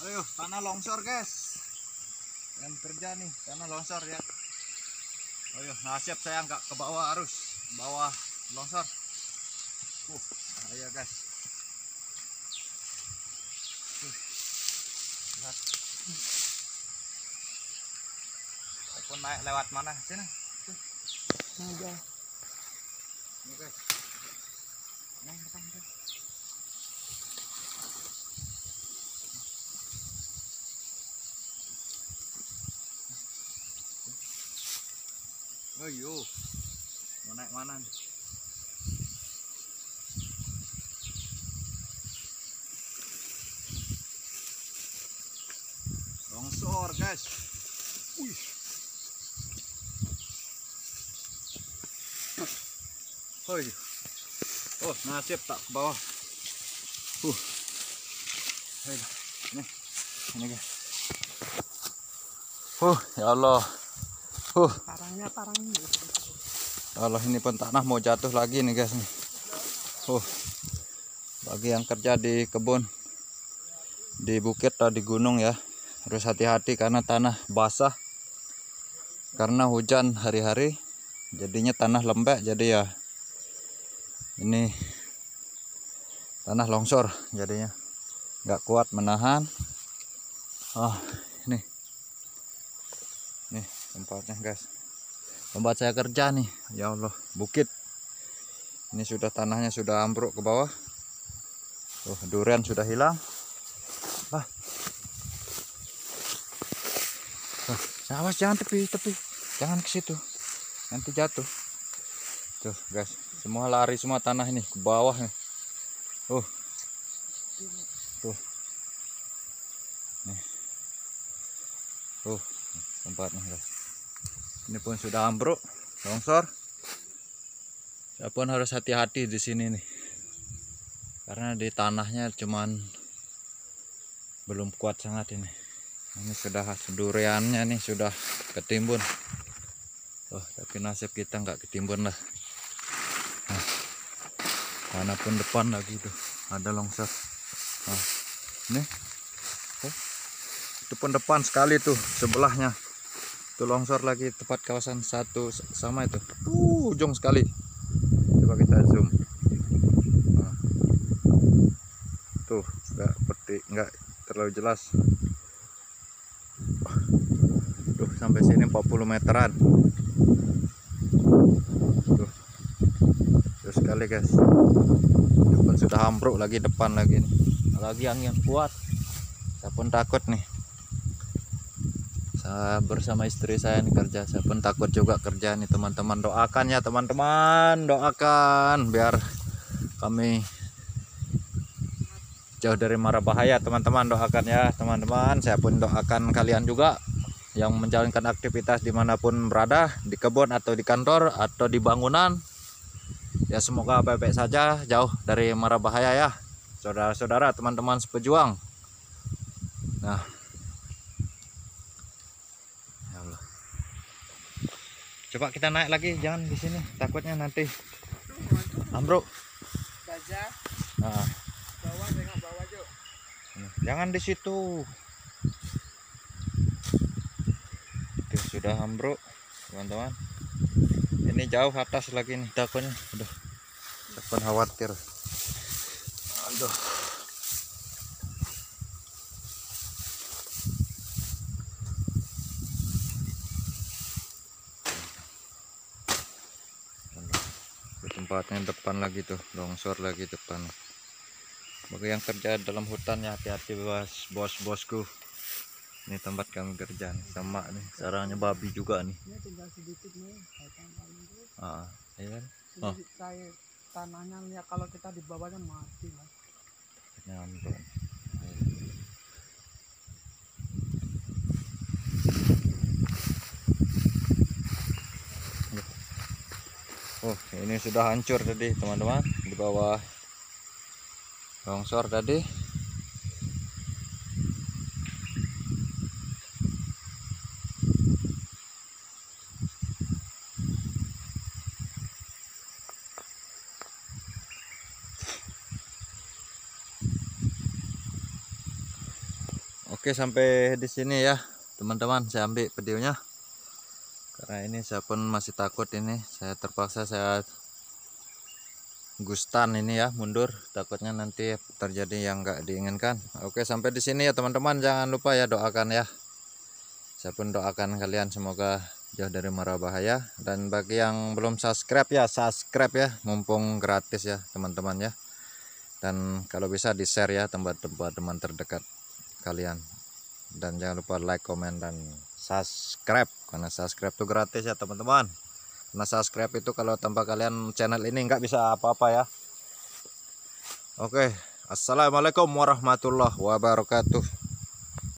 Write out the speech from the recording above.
Ayo, tanah longsor, guys. Yang kerja nih, tanah longsor ya. Ayo, nasib saya nggak ke bawah arus, bawah longsor. Uh, ayo guys. Uh, lihat. Naik lewat mana? Sini. Aja. Ini guys. Yang depan guys. Ayo. Mau naik mana nih? Longsor, guys. Wih. Hoi. Oh, nasib tak ke bawah. Uh. Hei. Ini. Ini guys. Uh, ya Allah. Uh. Parangnya parangnya. Allah ini pun tanah mau jatuh lagi nih guys nih. Uh, bagi yang kerja di kebun di bukit atau di gunung ya harus hati-hati karena tanah basah karena hujan hari-hari jadinya tanah lembek jadi ya ini tanah longsor jadinya nggak kuat menahan oh tempatnya guys. Tempat saya kerja nih ya Allah bukit. Ini sudah tanahnya sudah ambruk ke bawah. Tuh durian sudah hilang. Ah. Tuh, awas jangan tepi tepi. Jangan ke situ. Nanti jatuh. Tuh guys semua lari semua tanah ini ke bawah nih. Uh. Tuh. Nih. Tuh tempatnya guys ini pun sudah ambruk longsor. Saya pun harus hati-hati di sini nih. Karena di tanahnya cuman belum kuat sangat ini. Ini sudah duriannya nih sudah ketimbun. Oh tapi nasib kita nggak ketimbun lah. Nah, pun depan lagi tuh ada longsor. Nah, ini. Oh, itu pun depan sekali tuh sebelahnya itu longsor lagi tepat kawasan satu sama itu. Uh, ujung sekali. Coba kita zoom. Nah. tuh nggak seperti nggak terlalu jelas. Tuh sampai sini 40 meteran. Tuh. Terus sekali guys. Pun sudah ambruk lagi depan lagi nih. Lagi angin kuat. Saya pun takut nih saya bersama istri saya nih kerja. Saya pun takut juga kerja nih teman-teman. Doakan ya teman-teman. Doakan biar kami jauh dari mara bahaya. Teman-teman doakan ya teman-teman. Saya pun doakan kalian juga yang menjalankan aktivitas di mana pun berada di kebun atau di kantor atau di bangunan. Ya semoga baik-baik saja jauh dari mara bahaya ya. Saudara-saudara teman-teman sepejuang. Nah ya Allah coba kita naik lagi jangan di sini. Takutnya nanti ambruk. Nah, jangan di situ. Tuh, sudah ambruk teman-teman. Ini jauh atas lagi nih takutnya. Saya pun khawatir. Aduh tempatnya depan lagi tuh longsor lagi depan bagi yang kerja dalam hutan ya hati-hati bos bos bosku ini tempat kami kerja nih sama nih sarangnya babi juga nih tinggal sedikit dulu. ah iya kan Oh. tanahnya ya kalau kita di bawahnya mati lah. nyampe Oh, ini sudah hancur tadi, teman-teman. Di bawah longsor tadi. Oke sampai di sini ya teman-teman saya ambil videonya karena ini saya pun masih takut ini saya terpaksa saya gustan ini ya mundur. Takutnya nanti terjadi yang enggak diinginkan. Oke sampai di sini ya teman-teman. Jangan lupa ya doakan ya. Saya pun doakan kalian semoga jauh dari mara bahaya. Dan bagi yang belum subscribe ya subscribe ya. Mumpung gratis ya teman-teman ya. Dan kalau bisa di share ya tempat-tempat teman terdekat kalian. Dan jangan lupa like comment dan subscribe. Karena subscribe itu gratis ya teman-teman karena subscribe itu kalau tanpa kalian channel ini nggak bisa apa-apa ya. Oke assalamualaikum warahmatullahi wabarakatuh